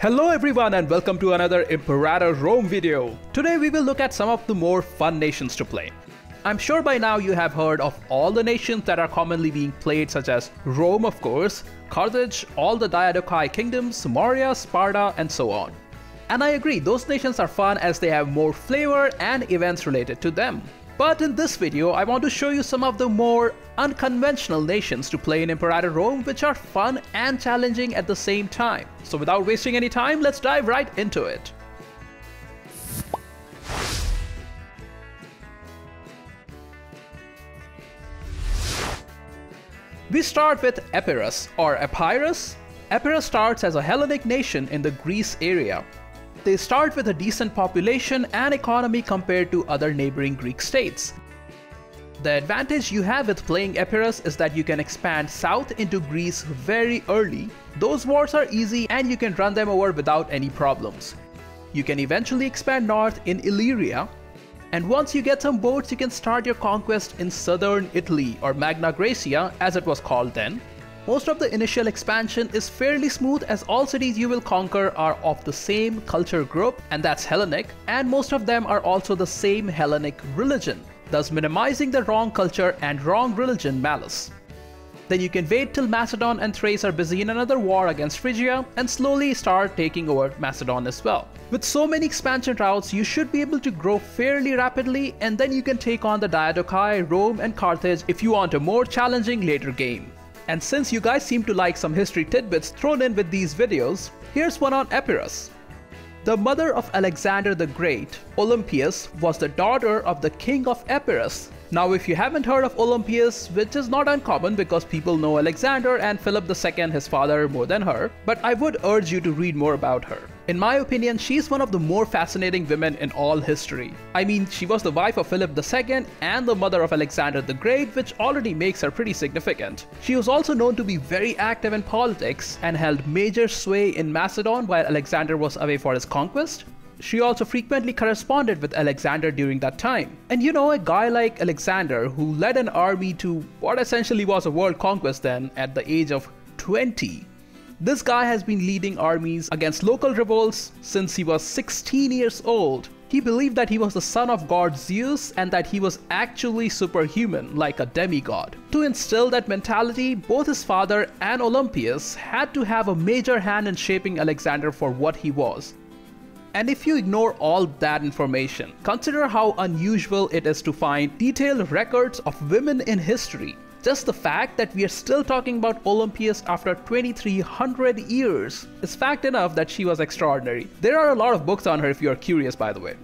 Hello everyone and welcome to another Imperator Rome video. Today we will look at some of the more fun nations to play. I'm sure by now you have heard of all the nations that are commonly being played such as Rome of course, Carthage, all the Diadochi kingdoms, Maurya, Sparta and so on. And I agree, those nations are fun as they have more flavor and events related to them. But in this video, I want to show you some of the more unconventional nations to play in Imperator Rome which are fun and challenging at the same time. So without wasting any time, let's dive right into it. We start with Epirus or Epirus. Epirus starts as a Hellenic nation in the Greece area they start with a decent population and economy compared to other neighboring Greek states. The advantage you have with playing Epirus is that you can expand south into Greece very early. Those wars are easy and you can run them over without any problems. You can eventually expand north in Illyria, and once you get some boats you can start your conquest in southern Italy or Magna Graecia as it was called then. Most of the initial expansion is fairly smooth as all cities you will conquer are of the same culture group and that's Hellenic and most of them are also the same Hellenic religion, thus minimizing the wrong culture and wrong religion malus. Then you can wait till Macedon and Thrace are busy in another war against Phrygia and slowly start taking over Macedon as well. With so many expansion routes, you should be able to grow fairly rapidly and then you can take on the Diadochi, Rome and Carthage if you want a more challenging later game. And since you guys seem to like some history tidbits thrown in with these videos, here's one on Epirus. The mother of Alexander the Great, Olympias, was the daughter of the king of Epirus, now if you haven't heard of Olympias, which is not uncommon because people know Alexander and Philip II his father more than her, but I would urge you to read more about her. In my opinion, she's one of the more fascinating women in all history. I mean, she was the wife of Philip II and the mother of Alexander the Great, which already makes her pretty significant. She was also known to be very active in politics and held major sway in Macedon while Alexander was away for his conquest. She also frequently corresponded with Alexander during that time. And you know, a guy like Alexander, who led an army to what essentially was a world conquest then at the age of 20, this guy has been leading armies against local revolts since he was 16 years old. He believed that he was the son of god Zeus and that he was actually superhuman, like a demigod. To instill that mentality, both his father and Olympias had to have a major hand in shaping Alexander for what he was. And if you ignore all that information, consider how unusual it is to find detailed records of women in history. Just the fact that we are still talking about Olympias after 2300 years is fact enough that she was extraordinary. There are a lot of books on her if you are curious by the way.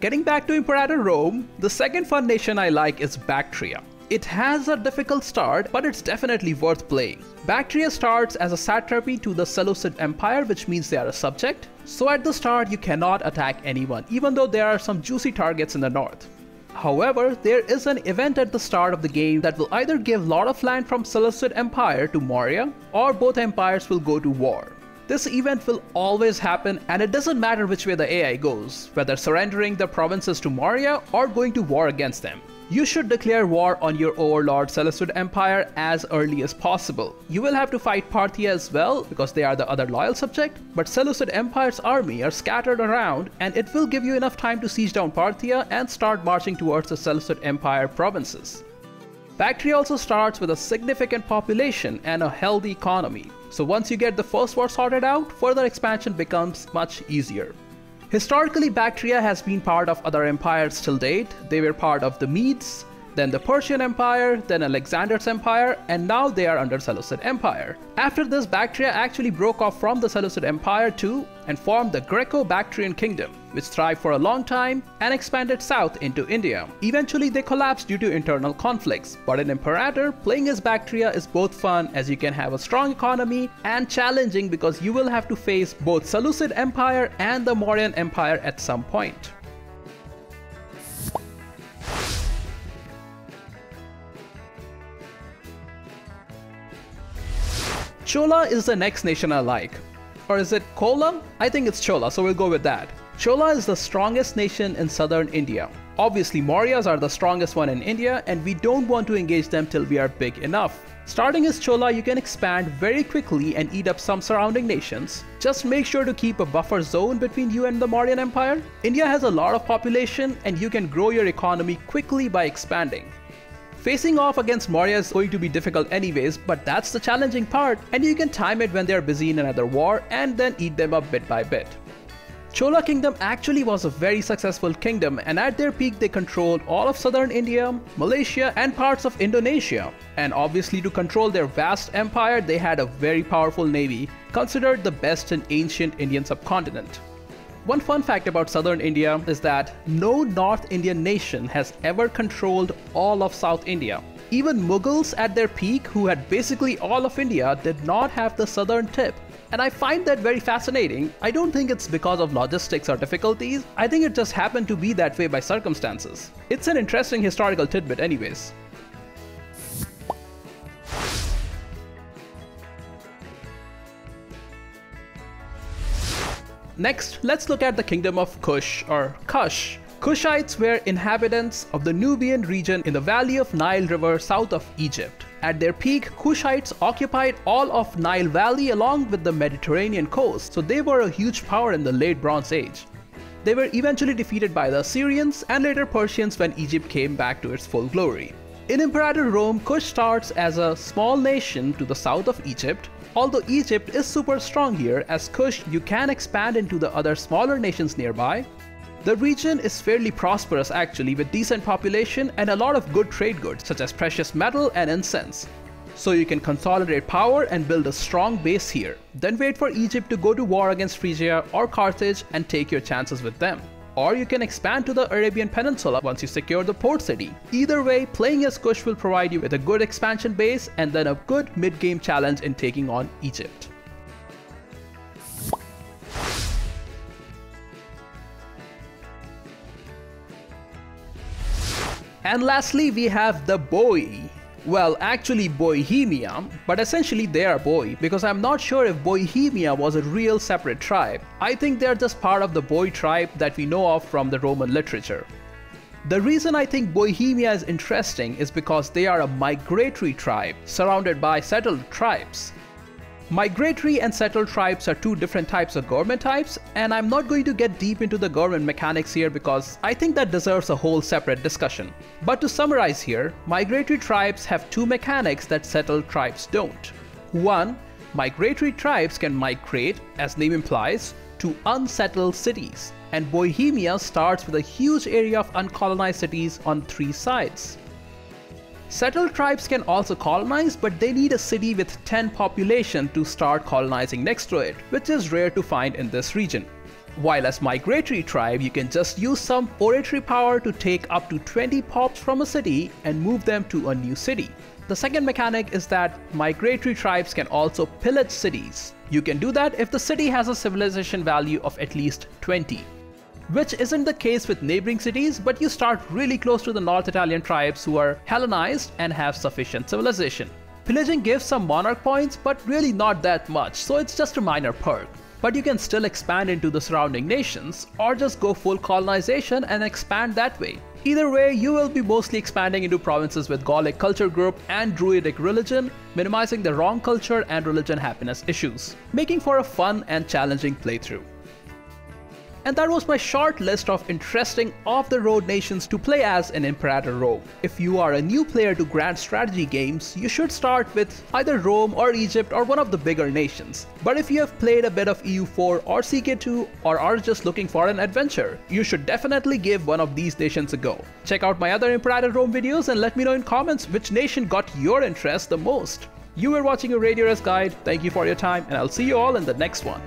Getting back to Imperator Rome, the second fun nation I like is Bactria. It has a difficult start, but it's definitely worth playing. Bactria starts as a satrapy to the Seleucid Empire, which means they are a subject. So at the start, you cannot attack anyone, even though there are some juicy targets in the north. However, there is an event at the start of the game that will either give lot of land from Seleucid Empire to Maurya, or both empires will go to war. This event will always happen and it doesn't matter which way the AI goes, whether surrendering the provinces to Maurya or going to war against them. You should declare war on your overlord Seleucid Empire as early as possible. You will have to fight Parthia as well because they are the other loyal subject, but Seleucid Empire's army are scattered around and it will give you enough time to siege down Parthia and start marching towards the Seleucid Empire provinces. Bactria also starts with a significant population and a healthy economy, so once you get the first war sorted out, further expansion becomes much easier. Historically, Bactria has been part of other empires till date. They were part of the Medes, then the Persian Empire, then Alexander's Empire, and now they are under Seleucid Empire. After this, Bactria actually broke off from the Seleucid Empire too and formed the Greco-Bactrian Kingdom, which thrived for a long time and expanded south into India. Eventually, they collapsed due to internal conflicts, but in Imperator, playing as Bactria is both fun as you can have a strong economy and challenging because you will have to face both Seleucid Empire and the Mauryan Empire at some point. Chola is the next nation I like. Or is it Kola? I think it's Chola, so we'll go with that. Chola is the strongest nation in southern India. Obviously, Mauryas are the strongest one in India and we don't want to engage them till we are big enough. Starting as Chola, you can expand very quickly and eat up some surrounding nations. Just make sure to keep a buffer zone between you and the Mauryan Empire. India has a lot of population and you can grow your economy quickly by expanding. Facing off against Maurya is going to be difficult anyways, but that's the challenging part and you can time it when they're busy in another war and then eat them up bit by bit. Chola kingdom actually was a very successful kingdom and at their peak they controlled all of southern India, Malaysia and parts of Indonesia. And obviously to control their vast empire they had a very powerful navy, considered the best in ancient Indian subcontinent. One fun fact about southern India is that no North Indian nation has ever controlled all of South India. Even Mughals at their peak, who had basically all of India, did not have the southern tip. And I find that very fascinating. I don't think it's because of logistics or difficulties, I think it just happened to be that way by circumstances. It's an interesting historical tidbit anyways. Next, let's look at the kingdom of Kush or Kush. Kushites were inhabitants of the Nubian region in the valley of Nile River south of Egypt. At their peak, Kushites occupied all of Nile Valley along with the Mediterranean coast, so they were a huge power in the late Bronze Age. They were eventually defeated by the Assyrians and later Persians when Egypt came back to its full glory. In Imperator Rome, Kush starts as a small nation to the south of Egypt. Although Egypt is super strong here, as Kush you can expand into the other smaller nations nearby, the region is fairly prosperous actually with decent population and a lot of good trade goods such as precious metal and incense. So you can consolidate power and build a strong base here. Then wait for Egypt to go to war against Phrygia or Carthage and take your chances with them. Or you can expand to the Arabian Peninsula once you secure the port city. Either way, playing as Kush will provide you with a good expansion base and then a good mid-game challenge in taking on Egypt. And lastly, we have the Boii. Well, actually Bohemia, but essentially they are Boii because I'm not sure if Bohemia was a real separate tribe. I think they're just part of the Boii tribe that we know of from the Roman literature. The reason I think Bohemia is interesting is because they are a migratory tribe surrounded by settled tribes. Migratory and settled tribes are two different types of government types, and I'm not going to get deep into the government mechanics here because I think that deserves a whole separate discussion. But to summarize here, migratory tribes have two mechanics that settled tribes don't. One, migratory tribes can migrate, as name implies, to unsettled cities, and Bohemia starts with a huge area of uncolonized cities on three sides. Settled tribes can also colonize, but they need a city with 10 population to start colonizing next to it, which is rare to find in this region. While as migratory tribe, you can just use some oratory power to take up to 20 pops from a city and move them to a new city. The second mechanic is that migratory tribes can also pillage cities. You can do that if the city has a civilization value of at least 20 which isn't the case with neighboring cities, but you start really close to the North Italian tribes who are Hellenized and have sufficient civilization. Pillaging gives some monarch points, but really not that much, so it's just a minor perk. But you can still expand into the surrounding nations, or just go full colonization and expand that way. Either way, you will be mostly expanding into provinces with Gallic culture group and Druidic religion, minimizing the wrong culture and religion happiness issues, making for a fun and challenging playthrough. And that was my short list of interesting off-the-road nations to play as in Imperator Rome. If you are a new player to grand strategy games, you should start with either Rome or Egypt or one of the bigger nations. But if you have played a bit of EU4 or CK2 or are just looking for an adventure, you should definitely give one of these nations a go. Check out my other Imperator Rome videos and let me know in comments which nation got your interest the most. You were watching a Radio Guide, thank you for your time and I'll see you all in the next one.